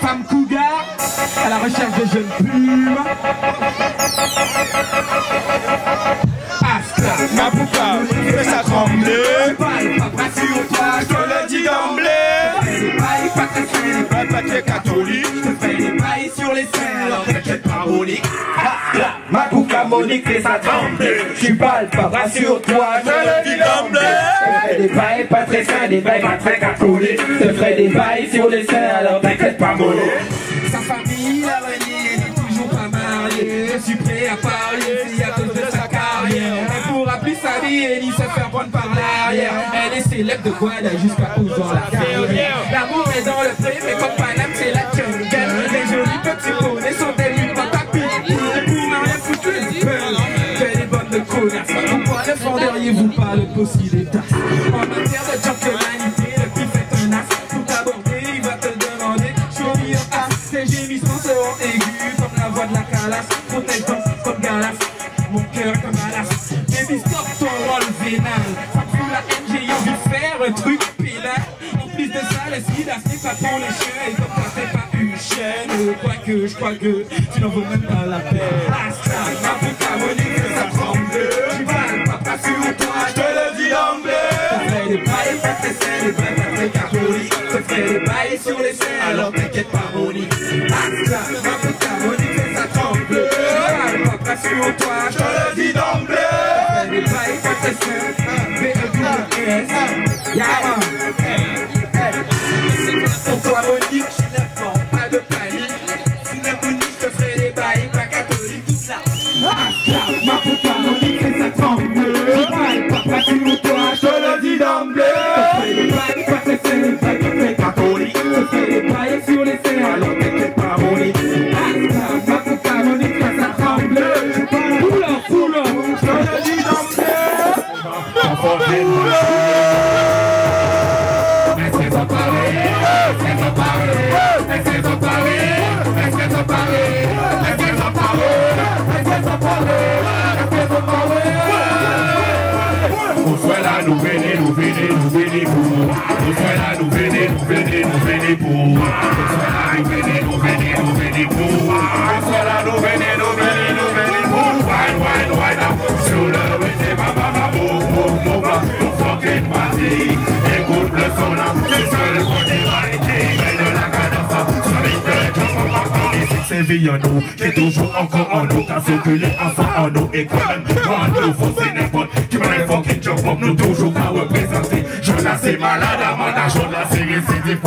Femme cougar, à la recherche de jeunes plumes. Ma pouca, fais ça trembler. pas rassure-toi, Je te le dis d'emblée. pas paquet catholique. Pouca Monique fait sa trembler Tu parles pas, rassure-toi, je le dis d'emblée Je fais des bails pas très sains, des bails pas très catholiques Je ferai des bails sur les seins, alors t'inquiète pas Monique Sa famille l'a renié, elle est toujours pas mariée. Je suis prêt à parier, c'est à cause de sa carrière. Elle pourra plus s'habiller ni se faire prendre par l'arrière. Elle est célèbre de Guada jusqu'à ouvrir la carrière. Fonderiez-vous pas le possible En matière de gentlemanité, le pif est un as. Tout aborder, il va te demander, me your ass. Tes gémissements seront aigus comme la voix de la calasse. Mon tête danse comme Galas, mon cœur comme Alas. Baby, stop ton rôle vénal. Ça fout la haine, j'ai envie de faire un truc pénal. En plus de ça, le sida, c'est pas pour les chiens. Et comme toi, t'es pas une chaîne. Quoique, je crois que tu n'en vaux même pas la peine. Hashtag, ma puta, Je te le dis d'emblée. ça fait des bails, pas très sains, des catholiques. Ça fait des bails sur les seins, alors t'inquiète pas, fait ça tremble. Sur toi, Je te le dis d'emblée. ça fait des bails. Yeah, Nous venez, nous venez, nous venez pour. Nous venez, nous venez, nous venez pour. Nous venez, nous venez, nous venez pour. Nous venez, nous venez, nous venez pour. Wine, wine, wine le toujours encore en nous, en nous, et quand même, quand nous qui m'a nous pas. Je la c'est malade, amanda, je la c'est récidive.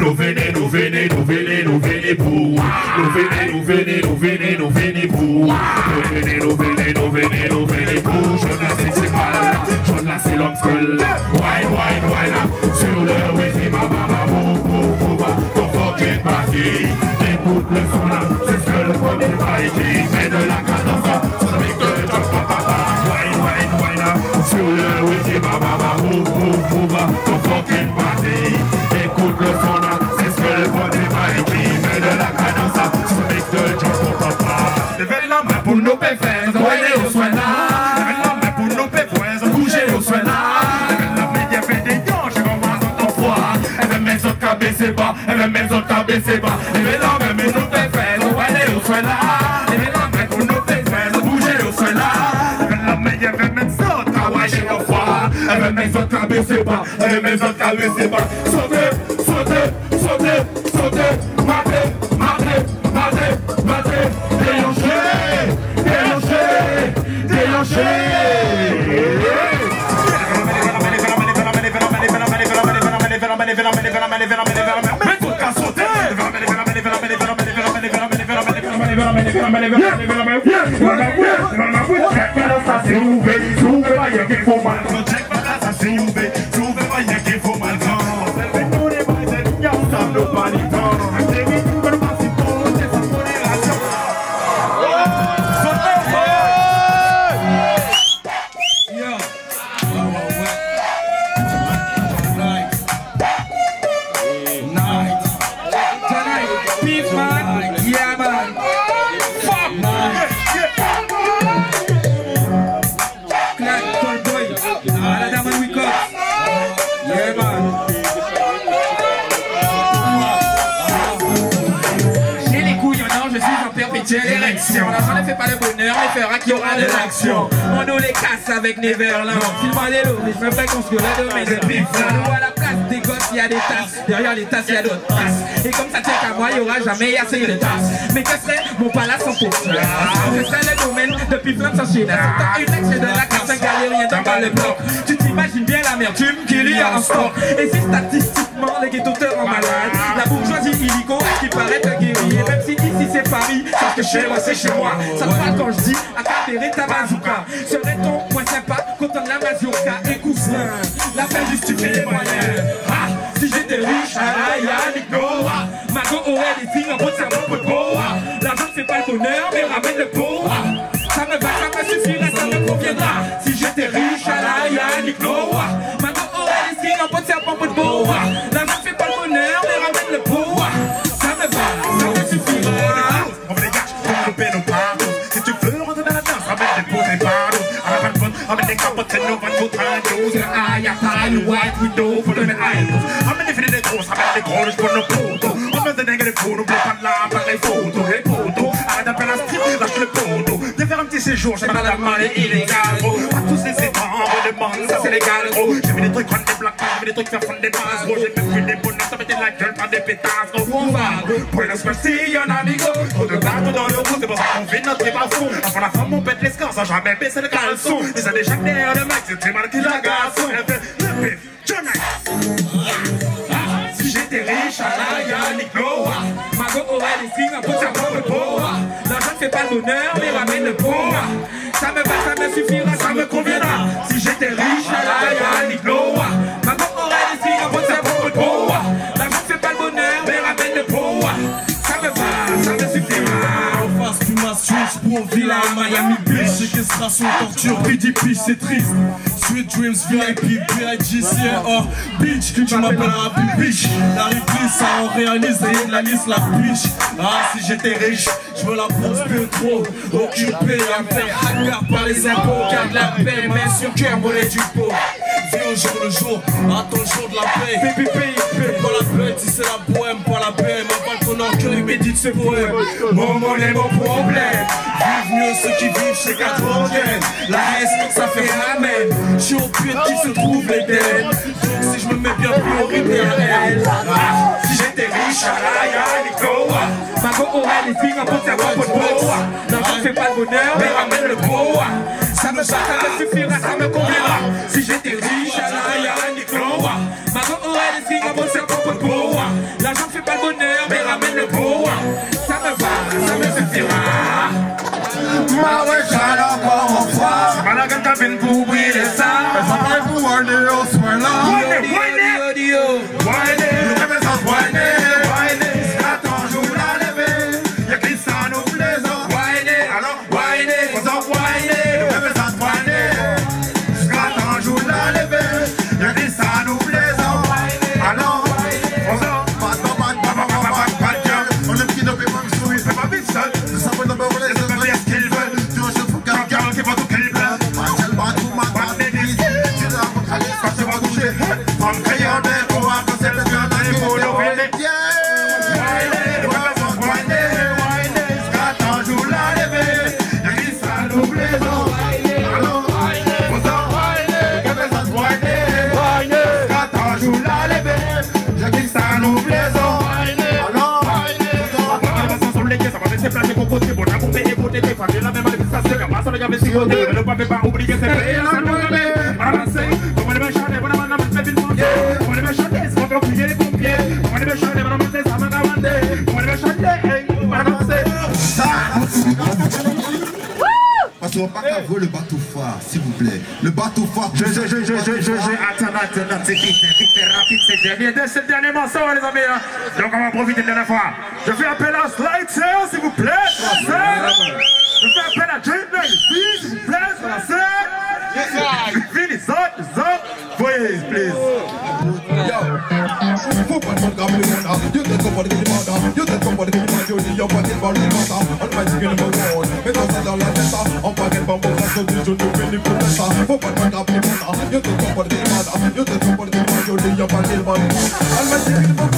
Nous nous venez, nous venez, nous venez pour. Nous venez, nous venez, nous venez, nous venez pour. Nous venez, nous venez, nous venez, nous pour. Je la c'est malade, je la l'homme seul. Mettre son cabecé bas, elle veut mettre son cabecé bas. Levez la main pour nos péfères, voyez au soin là. Levez la au soin là. Levez la froid. Elle veut mettre son cabecé bas, elle veut mettre son cabecé bas. Sautez, sautez, sautez, sautez, matez, matez, matez, matez, Yeah, yeah, yeah. Pas le bonheur, mais fera qu'il y aura de l'action. On nous les casse avec Neverland. Filme je me fais construire le domaine de Big Nous à la des gosses, il y a des tasses. Derrière les tasses, il y a d'autres tasses. Et comme ça tient qu'à moi, il aura jamais assez de tasses. Mais que serait mon palace sans pour Ce serait le domaine de Piflin sans Chine? C'est une ex de la carte, un galérien dans le bloc? Tu t'imagines bien l'amertume qu'il y a en stock. Et si statistiquement les ghettos rendent malade, la bourgeoisie illico qui paraît te guérir. Même si ici c'est Paris, sache que chez moi c'est chez moi. Ça parle quand je dis à ta bazooka. Serait-on moins sympa quand on a la mazurka et cousin La fin justifie les moyens. Ah, si j'étais riche, ah, Yannick Noah. Mago aurait des signes en bout de cerveau de boa. L'argent fait pas le bonheur, mais ramène le boa. Ça me va, ça me suffira, ça me conviendra. Si j'étais riche, à la Yannick vos trados. C'est un aïe, aïe, white widow, pour le mettre aïe. Ramène des filets de gros, ramène des gros, pour nos potos. On met des dingues des fous, n'oublie pas de l'appareil photo. Séjour, j'ai mal à et illégal, gros. Pas tous les états, on demande, ça c'est légal, gros. J'ai vu des trucs prendre des blagues, j'ai vu des trucs faire fondre des bases, gros. J'ai même vu des bonheurs, ça mettait la gueule par des pétasses, gros. On va, Buenos un amigo. Trop de bateaux dans le route, c'est pour ça qu'on vit notre à fond. Avant la femme, on pète les scores, sans jamais baisser le caleçon. Les années chaque derrière le mec, c'est très mal qu'il la garçon. Le pif, Johnny. Si j'étais riche, à la Yannick Noah. Mago aurait des signes en L'argent ne fait pas le bonheur, mais ramène le boa. Ça me va, ça me suffira, ça me conviendra. Si j'étais riche, à la pour Villa Miami Beach. Séquestration, torture, PDP, c'est triste. Sweet Dreams, VIP, BIG, CR, Beach Tu m'appelles Happy Beach. La réplique, ça on réalise et la liste la biche Ah si j'étais riche, je me la pose peu trop. Occupé à me faire hacker par les impôts Garde la paix, main sur cœur, monnaie du pot. Vis au jour le jour, attends le jour de la paix. Fais pas la paix, si c'est la bohème, pas la paix Ma ton orgueil médite ce poème Mon problème Vive mieux ceux qui vivent chez 80 La S, ça fait amen Je suis au qui se trouve l'Éden Donc si je me mets bien priorité à elle si j'étais riche, à la Yannick Noah. Mago aurait des signes en bout de boa. L'argent ne fait pas le bonheur, mais ramène le boa. Ça me me suffira, ça me conviendra. Si j'étais riche, à la Yannick Noah. Mago aurait des signes en bout de boa. Parce qu'on va pas qu'à le bateau phare, s'il vous plaît. Le bateau phare. Je, je, je, je, je, je, attends, attends, c'est vite, vite, c'est rapide, c'est le dernier, c'est le dernier morceau, les amis. hein. Donc on va profiter de la fois. Je fais appel à Slider, s'il vous plaît, sur la scène. Je fais appel à Jane ici, s'il vous plaît, sur la scène. Puis les autres, les autres, please, please. Faut pas te gamble le monde, you take over the demand, you take over the demand, you need your body for the matter. On va dire le monde, mais dans ça dans la tête, on va gagner bon pour ça, du jour du béni pour ça. Faut pas te gamble le monde, you take over the demand, you take over the demand, you need your body for the matter. On va dire le monde,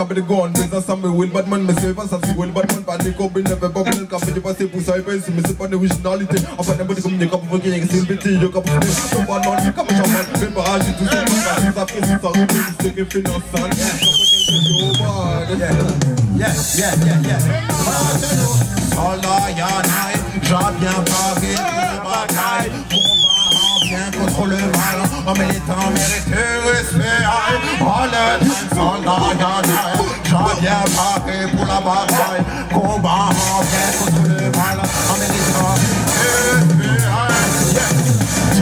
cap de gun, business à me Will Batman, mais c'est pas ça, c'est Will Batman, pas des copines, ne fait pas venir le café, j'ai passé pour ça, et ben, mais c'est pas d'originalité. En fait, n'importe comme des capes, vous voyez, c'est le petit, yo, cap, c'est pas non, comme un chaman, mais pas agir tout ça, ça fait ça, ça fait c'est que finance, ça, Yeah, yeah, yeah, yeah. Soldat, Yanaï, j'ai bien pavé pour la bataille. Combat bien contre le mal, en militant mérité respect. Oh, bien pavé pour la bataille. Combat bien contre le en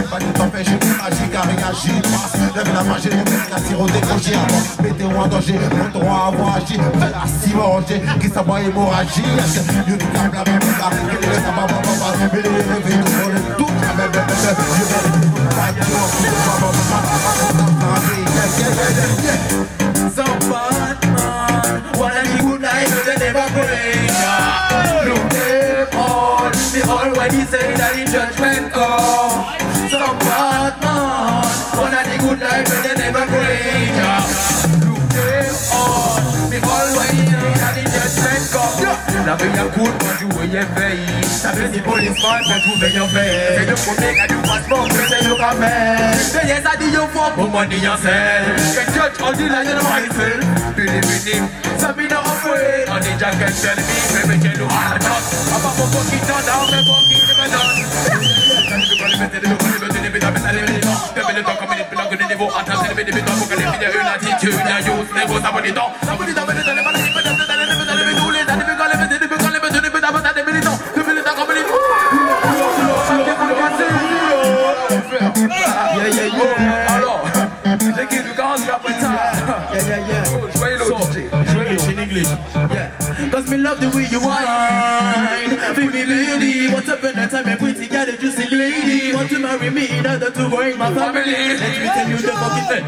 pas car réagit passe Lève la magie, mon mec a siroté crochet avant Mettez-vous en danger, à avoir agi Fais la cimenté, qui la bla bla Mais les tout, la So Batman, what a good night, they never break Look them all, they say that the judgment good they never Look them all, they come La vie a cool quand tu voyais veille Ça fait si policeman fait trouver your face C'est le premier qui a du passeport que c'est le camel The yes I do you for for money yourself Get judge all the lies in myself Believe in him So me not afraid On the jacket tell me Baby can do all the talk I'm a fucking done down Me fucking never done une attitude, un youth, négo, ça vaut des dents, ça vaut des dents, mais les années, pas les années, pas les années, pas love the way you whine. Feel me lady. What's up in that time, pretty got a juicy lady. Want to marry me in order to bring my family. Let me tell you the fucking thing.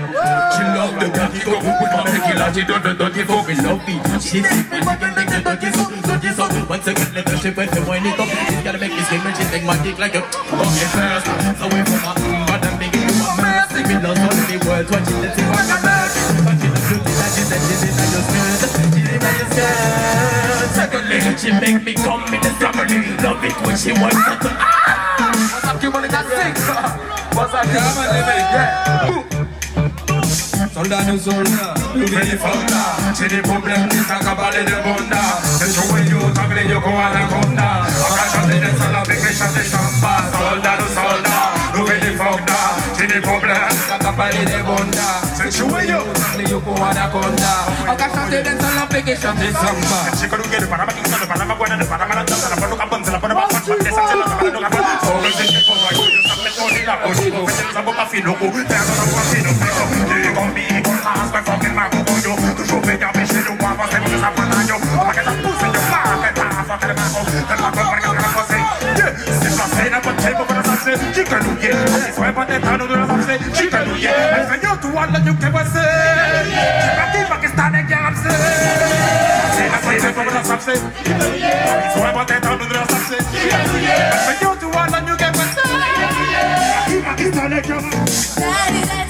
She love the dirty go with my make it like she done the dirty for me love me. She see me can make the dirty so, dirty so. Once again, let her when she wind it up. She's gotta make me scream and she take my dick like a oh, okay first. So away she make me come in the family Love it when she wants to. What's up, Kimberly? That's six What's up, Kimberly? Yeah. Soldat nou soldat, nou the fonda Si di problem ni sa kabale de bonda Se chouwe yo, tabile yo kwa anakonda Aka chate de soldat, peke chate chamba Soldat nou soldat nous venons fonda C'est des problèmes qui sont capables de bonda C'est chaud et you, t'as vu yo con anaconda On va chanter des soldats avec les chanter samba Chico Luque, de Panamá, Kingston, de Panamá, Guana, de Panamá, la Tanta, la Pano Campón, se la pone más fuerte, de Sánchez, la Pano Campón, sobre el tiempo, por ahí, yo también soy la cochino, que se nos aboca chica Luque, así suave, pas tentando de la sanse, chica Luque, el señor, tu ala, yo que va a ser, chica, tipa, que está de quedarse, c'est la sanse, pour la sanse, así suave, pas tentando de la sanse, el señor, tu ala, yo que va a ser, tipa, que está de quedarse,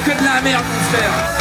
remercie tous. Ça s'en fout, on est que de la merde, mon frère.